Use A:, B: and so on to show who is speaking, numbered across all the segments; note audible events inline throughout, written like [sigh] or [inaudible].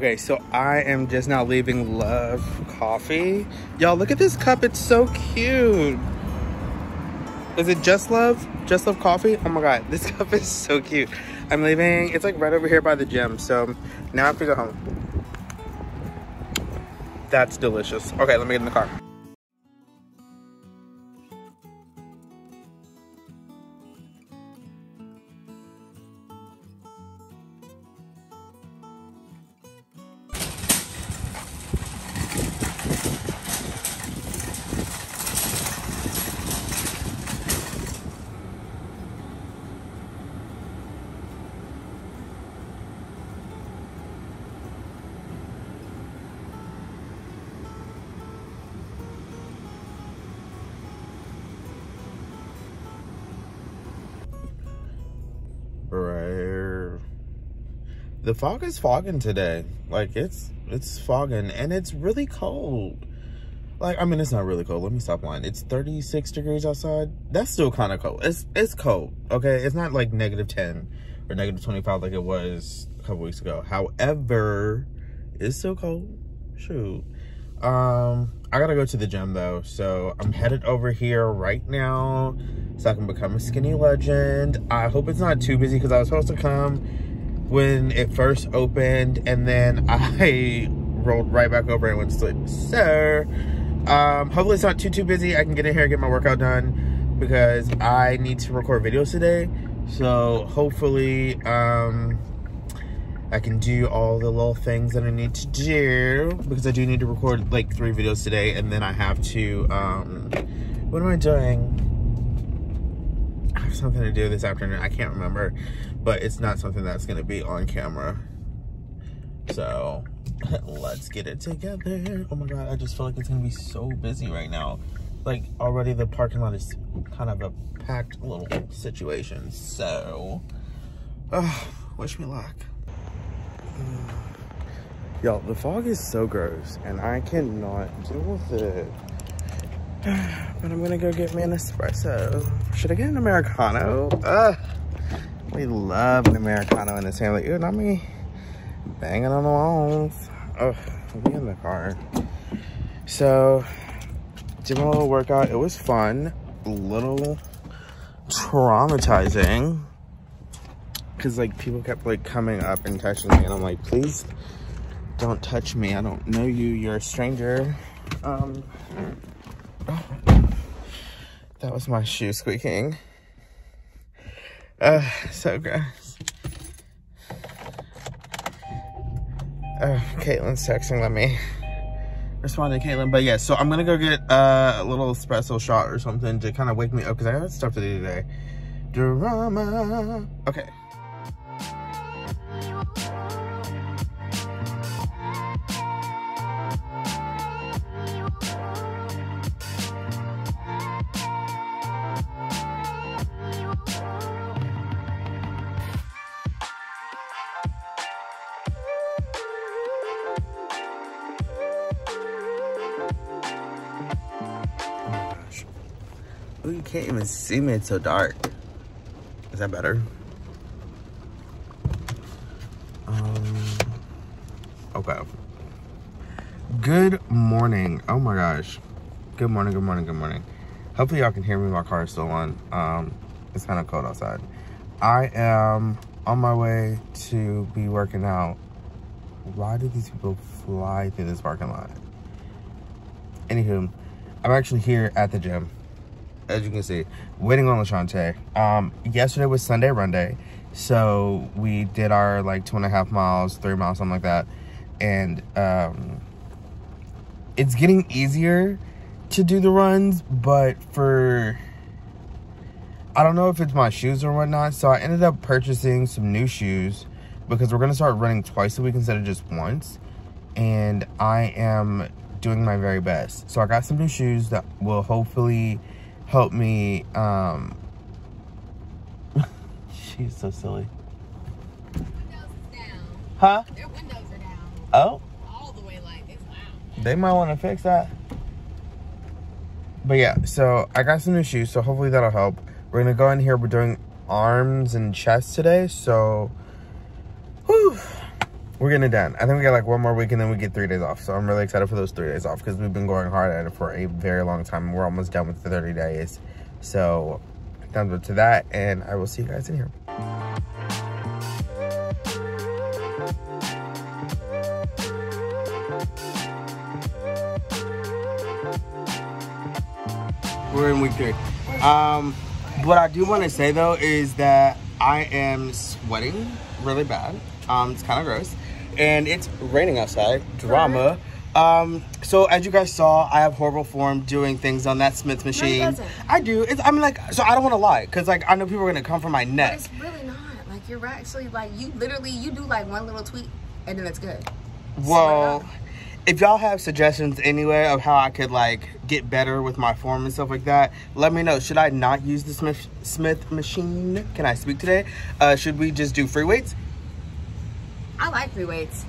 A: Okay, so I am just now leaving Love Coffee. Y'all, look at this cup. It's so cute. Is it Just Love? Just Love Coffee? Oh my God, this [laughs] cup is so cute. I'm leaving. It's like right over here by the gym. So now I have to go home. That's delicious. Okay, let me get in the car. The fog is fogging today. Like it's it's fogging and it's really cold. Like I mean it's not really cold. Let me stop lying. It's 36 degrees outside. That's still kind of cold. It's it's cold. Okay, it's not like negative 10 or negative 25 like it was a couple weeks ago. However, it's still cold. Shoot. Um, I gotta go to the gym though, so I'm headed over here right now so I can become a skinny legend. I hope it's not too busy because I was supposed to come when it first opened and then [laughs] I rolled right back over and went to sleep. So, um, hopefully it's not too, too busy. I can get in here and get my workout done because I need to record videos today. So hopefully, um, I can do all the little things that I need to do because I do need to record like three videos today and then I have to, um, what am I doing? Something to do this afternoon. I can't remember, but it's not something that's going to be on camera. So let's get it together. Oh my God, I just feel like it's going to be so busy right now. Like already the parking lot is kind of a packed little situation. So, wish me luck. Mm. Y'all, the fog is so gross and I cannot deal with it. [sighs] But I'm gonna go get me an espresso. Should I get an Americano? Ugh. We love an Americano in this family. Ooh, not me banging on the walls. Oh, be in the car. So, did my little workout. It was fun. A little traumatizing because like people kept like coming up and touching me and i'm like please don't touch me i don't know you you're a stranger um that was my shoe squeaking. Uh so gross. Uh caitlin's texting let me respond to caitlin but yeah so i'm gonna go get uh, a little espresso shot or something to kind of wake me up because i have stuff to do today. Drama. Okay Oh, my gosh! you can't even see me. It's so dark. Is that better? Um, okay. Good morning. Oh my gosh. Good morning, good morning, good morning. Hopefully y'all can hear me. My car is still on. Um, it's kind of cold outside. I am on my way to be working out. Why do these people fly through this parking lot? Anywho, I'm actually here at the gym as you can see, waiting on LaShante. Um, yesterday was Sunday run day. So we did our like two and a half miles, three miles, something like that. And um, it's getting easier to do the runs, but for, I don't know if it's my shoes or whatnot. So I ended up purchasing some new shoes because we're to start running twice a week instead of just once. And I am doing my very best. So I got some new shoes that will hopefully help me um [laughs] she's so silly. Huh?
B: Their windows are down.
A: Oh.
B: All the way like it's loud.
A: they might want to fix that. But yeah so i got some new shoes so hopefully that'll help. We're gonna go in here we're doing arms and chest today so whew, we're getting it done. I think we got like one more week and then we get three days off. So I'm really excited for those three days off because we've been going hard at it for a very long time. We're almost done with the 30 days. So thumbs up to that and I will see you guys in here. We're in week three. Um, what I do want to say though is that I am sweating really bad. Um, it's kind of gross, and it's raining outside. Drama. Um, so as you guys saw, I have horrible form doing things on that Smith machine.
B: doesn't.
A: I do. It's, I'm like, so I don't want to lie, cause like I know people are gonna come for my neck.
B: But it's really not. Like you're actually like you literally you do like one little tweet and then it's good.
A: Well, if y'all have suggestions anyway of how I could like get better with my form and stuff like that, let me know. Should I not use the Smith Smith machine? Can I speak today? Uh, should we just do free weights?
B: I like free weights.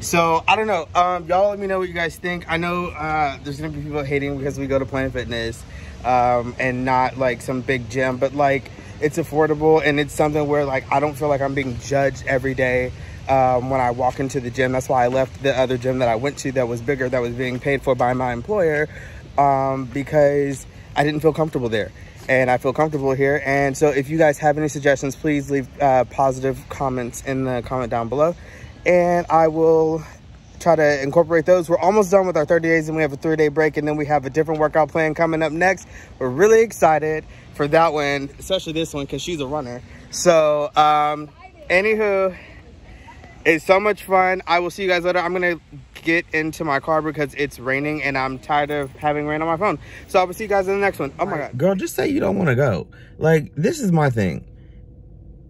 A: So I don't know. Um, y'all let me know what you guys think. I know uh, there's gonna be people hating because we go to Planet Fitness um, and not like some big gym, but like it's affordable and it's something where like I don't feel like I'm being judged every day um, when I walk into the gym. That's why I left the other gym that I went to that was bigger, that was being paid for by my employer, um, because I didn't feel comfortable there. And I feel comfortable here. And so if you guys have any suggestions, please leave uh, positive comments in the comment down below. And I will try to incorporate those. We're almost done with our 30 days and we have a three day break and then we have a different workout plan coming up next. We're really excited for that one, especially this one because she's a runner. So, um, anywho, it's so much fun. I will see you guys later. I'm gonna get into my car because it's raining and I'm tired of having rain on my phone. So I will see you guys in the next one. Oh my god. Girl, just say you don't want to go. Like, this is my thing.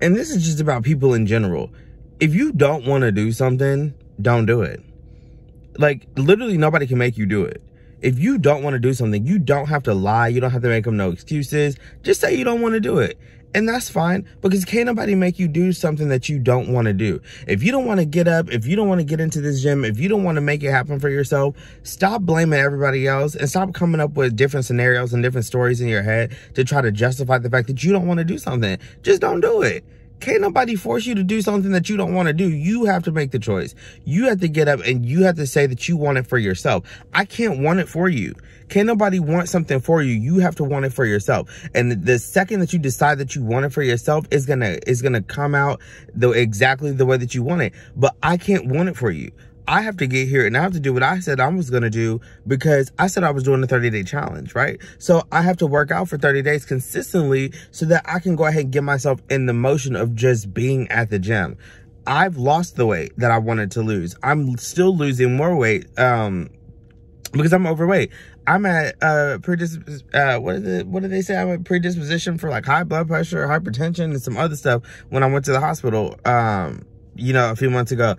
A: And this is just about people in general. If you don't want to do something, don't do it. Like, literally nobody can make you do it. If you don't want to do something, you don't have to lie. You don't have to make them no excuses. Just say you don't want to do it. And that's fine because can't nobody make you do something that you don't want to do. If you don't want to get up, if you don't want to get into this gym, if you don't want to make it happen for yourself, stop blaming everybody else and stop coming up with different scenarios and different stories in your head to try to justify the fact that you don't want to do something. Just don't do it. Can't nobody force you to do something that you don't want to do. You have to make the choice. You have to get up and you have to say that you want it for yourself. I can't want it for you. Can't nobody want something for you. You have to want it for yourself. And the second that you decide that you want it for yourself is gonna is gonna come out the exactly the way that you want it. But I can't want it for you. I have to get here and I have to do what I said I was going to do because I said I was doing a 30 day challenge, right? So I have to work out for 30 days consistently so that I can go ahead and get myself in the motion of just being at the gym. I've lost the weight that I wanted to lose. I'm still losing more weight, um, because I'm overweight. I'm at uh uh what did they say? I'm at predisposition for like high blood pressure, hypertension, and some other stuff when I went to the hospital um, you know, a few months ago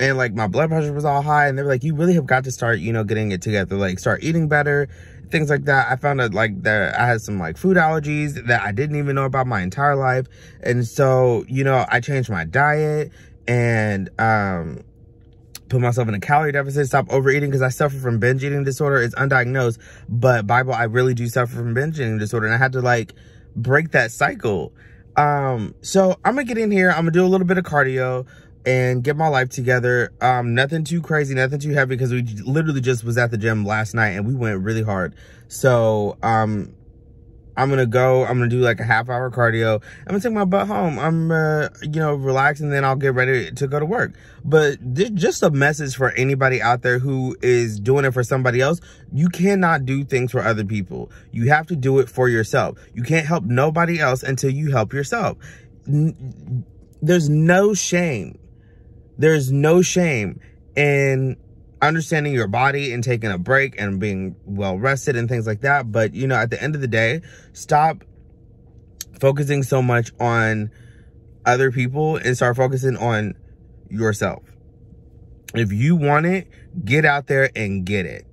A: and like my blood pressure was all high and they were like you really have got to start you know getting it together like start eating better things like that. I found out like that i had some like food allergies that i didn't even know about my entire life and so you know i changed my diet and um put myself in a calorie deficit stop overeating because i suffer from binge eating disorder. It's undiagnosed but bible i really do suffer from binge eating disorder and i had to like break that cycle. Um so i'm gonna get in here i'm gonna do a little bit of cardio and get my life together. Um, nothing too crazy, nothing too heavy because we literally just was at the gym last night and we went really hard. So, um, I'm gonna go, I'm gonna do like a half hour cardio. I'm gonna take my butt home. I'm, uh, you know, relax and then I'll get ready to go to work. But just a message for anybody out there who is doing it for somebody else. You cannot do things for other people. You have to do it for yourself. You can't help nobody else until you help yourself. N there's no shame there's no shame in understanding your body and taking a break and being well rested and things like that. But, you know, at the end of the day, stop focusing so much on other people and start focusing on yourself. If you want it, get out there and get it.